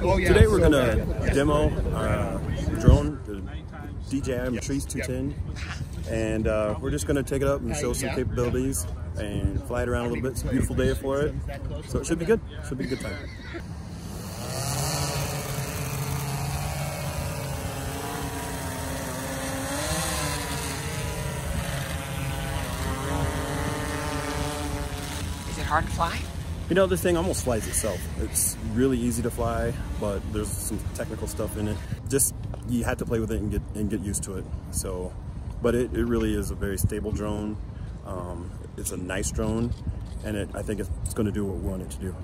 Today we're gonna demo our drone, the DJI Matrice 210, and uh, we're just gonna take it up and show some capabilities and fly it around a little bit. It's a beautiful day for it, so it should be good. Should be a good time. Is it hard to fly? You know, this thing almost flies itself. It's really easy to fly, but there's some technical stuff in it. Just, you have to play with it and get, and get used to it. So, but it, it really is a very stable drone. Um, it's a nice drone, and it, I think it's, it's gonna do what we want it to do.